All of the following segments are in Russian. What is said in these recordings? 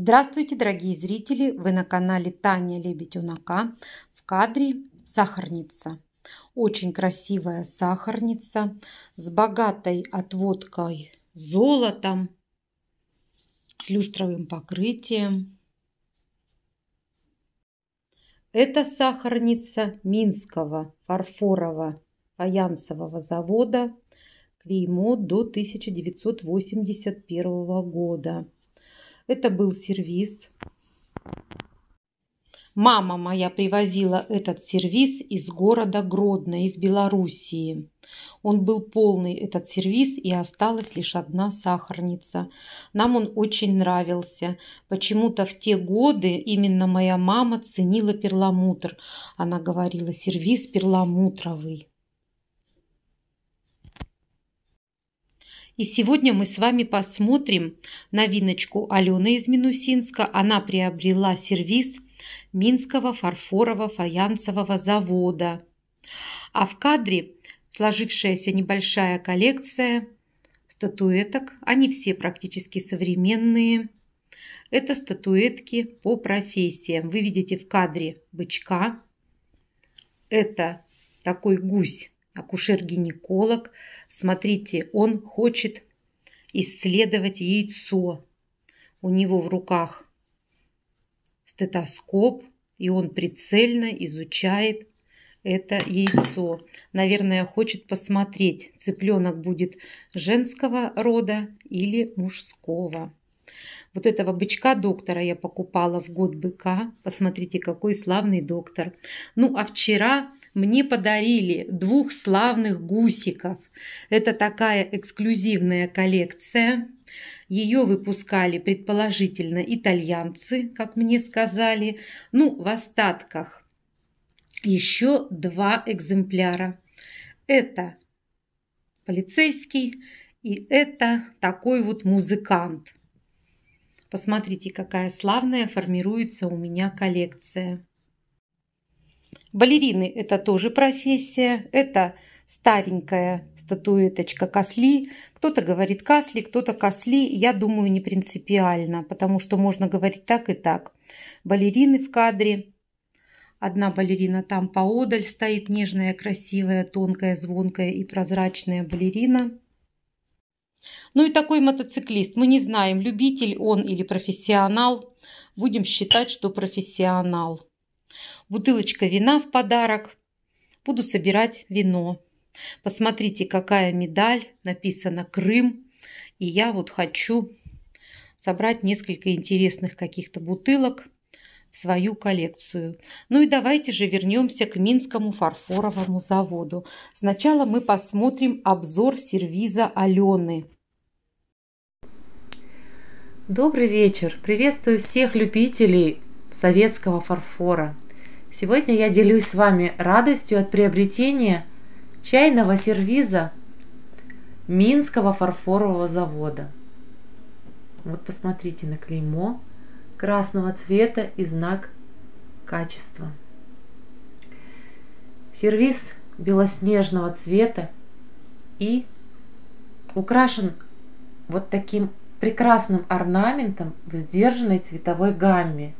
Здравствуйте, дорогие зрители! Вы на канале Таня Лебедюнака. В кадре сахарница. Очень красивая сахарница с богатой отводкой золотом, с люстровым покрытием. Это сахарница Минского фарфорово-фаянсового завода, клеймо до 1981 года. Это был сервис. Мама моя привозила этот сервис из города Гродно, из Белоруссии. Он был полный, этот сервис, и осталась лишь одна сахарница. Нам он очень нравился. Почему-то в те годы именно моя мама ценила перламутр. Она говорила, сервис перламутровый. И сегодня мы с вами посмотрим новиночку Алены из Минусинска. Она приобрела сервис Минского фарфорово-фаянсового завода. А в кадре сложившаяся небольшая коллекция статуэток. Они все практически современные. Это статуэтки по профессиям. Вы видите в кадре бычка. Это такой гусь акушер-гинеколог. Смотрите, он хочет исследовать яйцо. У него в руках стетоскоп, и он прицельно изучает это яйцо. Наверное, хочет посмотреть, цыпленок будет женского рода или мужского. Вот этого бычка доктора я покупала в год быка. Посмотрите, какой славный доктор. Ну, а вчера мне подарили двух славных гусиков. Это такая эксклюзивная коллекция. Ее выпускали предположительно итальянцы, как мне сказали. Ну, в остатках еще два экземпляра. Это полицейский и это такой вот музыкант. Посмотрите, какая славная формируется у меня коллекция. Балерины – это тоже профессия. Это старенькая статуэточка Косли. Кто-то говорит Касли, кто-то Косли. Я думаю, не принципиально, потому что можно говорить так и так. Балерины в кадре. Одна балерина там поодаль стоит, нежная, красивая, тонкая, звонкая и прозрачная балерина. Ну и такой мотоциклист. Мы не знаем, любитель он или профессионал. Будем считать, что профессионал. Бутылочка вина в подарок. Буду собирать вино. Посмотрите, какая медаль. Написано Крым. И я вот хочу собрать несколько интересных каких-то бутылок свою коллекцию. Ну и давайте же вернемся к Минскому фарфоровому заводу. Сначала мы посмотрим обзор сервиза Алены. Добрый вечер! Приветствую всех любителей советского фарфора. Сегодня я делюсь с вами радостью от приобретения чайного сервиза Минского фарфорового завода. Вот посмотрите на клеймо красного цвета и знак качества. Сервиз белоснежного цвета и украшен вот таким прекрасным орнаментом в сдержанной цветовой гамме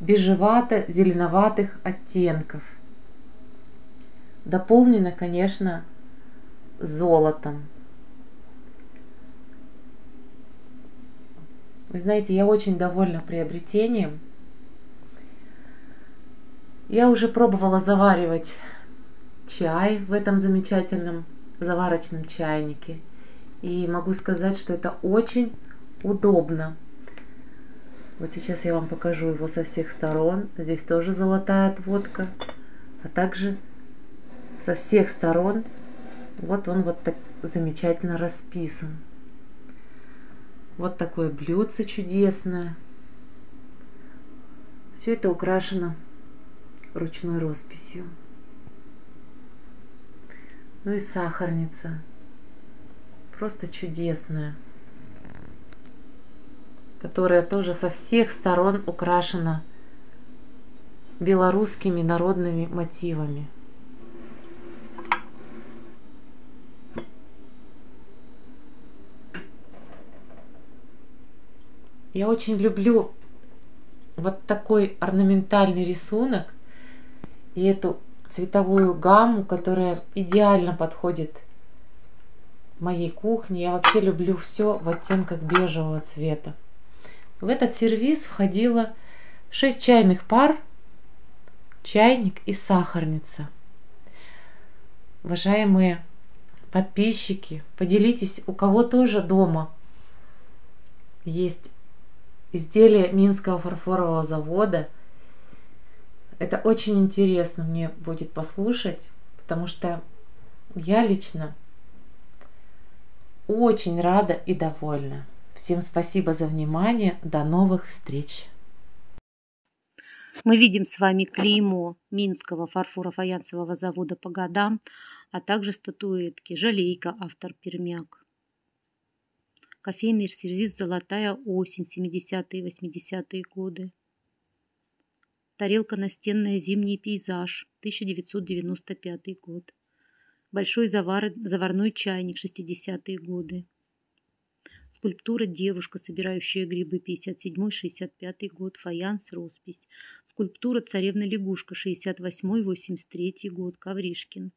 бежевато-зеленоватых оттенков. Дополнено, конечно, золотом. Вы знаете, я очень довольна приобретением. Я уже пробовала заваривать чай в этом замечательном заварочном чайнике. И могу сказать, что это очень удобно. Вот сейчас я вам покажу его со всех сторон. Здесь тоже золотая отводка. А также со всех сторон вот он вот так замечательно расписан. Вот такое блюдце чудесное. Все это украшено ручной росписью. Ну и сахарница. Просто чудесная которая тоже со всех сторон украшена белорусскими народными мотивами. Я очень люблю вот такой орнаментальный рисунок и эту цветовую гамму, которая идеально подходит моей кухне. Я вообще люблю все в оттенках бежевого цвета. В этот сервис входило 6 чайных пар, чайник и сахарница. Уважаемые подписчики, поделитесь, у кого тоже дома есть изделие Минского фарфорового завода. Это очень интересно мне будет послушать, потому что я лично очень рада и довольна. Всем спасибо за внимание. До новых встреч. Мы видим с вами клеймо Минского фарфоро-фаянсового завода по годам, а также статуэтки «Жалейка», автор Пермяк. Кофейный сервис «Золотая осень», 70-е 80-е годы. Тарелка настенная «Зимний пейзаж», 1995 год большой завар... заварной чайник 60-е годы. Скульптура «Девушка, собирающая грибы» 57-65 год, фаянс, роспись. Скульптура «Царевна лягушка» 68-83 год, Ковришкин.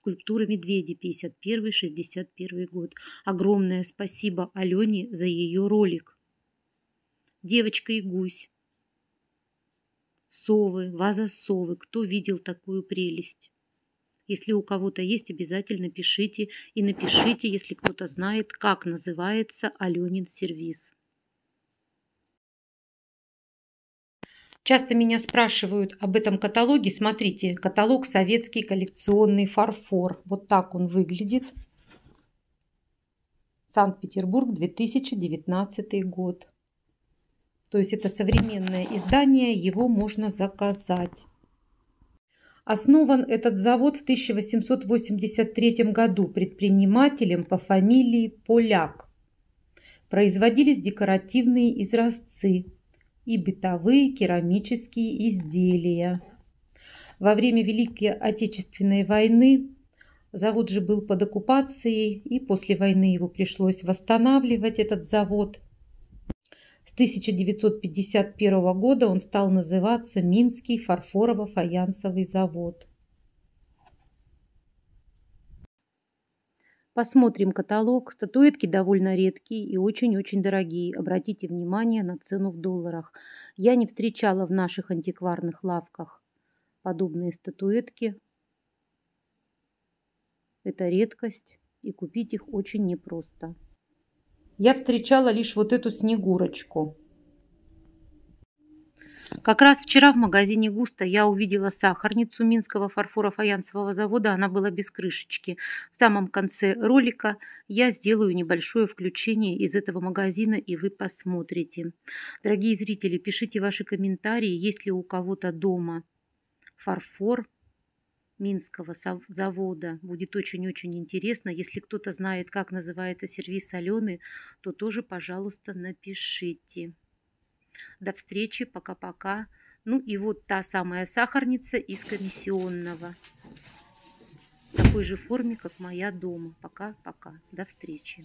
Скульптура «Медведи» 51-61 год. Огромное спасибо Алене за ее ролик. Девочка и гусь. Совы, ваза совы. Кто видел такую прелесть? Если у кого-то есть, обязательно пишите. И напишите, если кто-то знает, как называется Аленин сервис. Часто меня спрашивают об этом каталоге. Смотрите, каталог «Советский коллекционный фарфор». Вот так он выглядит. Санкт-Петербург, 2019 год. То есть это современное издание, его можно заказать. Основан этот завод в 1883 году предпринимателем по фамилии Поляк. Производились декоративные изразцы и бытовые керамические изделия. Во время Великой Отечественной войны завод же был под оккупацией, и после войны его пришлось восстанавливать, этот завод – с 1951 года он стал называться Минский фарфорово-фаянсовый завод. Посмотрим каталог. Статуэтки довольно редкие и очень-очень дорогие. Обратите внимание на цену в долларах. Я не встречала в наших антикварных лавках подобные статуэтки. Это редкость, и купить их очень непросто я встречала лишь вот эту снегурочку. Как раз вчера в магазине Густа я увидела сахарницу Минского фарфоро-фаянсового завода. Она была без крышечки. В самом конце ролика я сделаю небольшое включение из этого магазина, и вы посмотрите. Дорогие зрители, пишите ваши комментарии, есть ли у кого-то дома фарфор Минского завода. Будет очень-очень интересно. Если кто-то знает, как называется сервис Алены, то тоже, пожалуйста, напишите. До встречи, пока-пока. Ну и вот та самая сахарница из комиссионного. В такой же форме, как моя дома. Пока-пока. До встречи.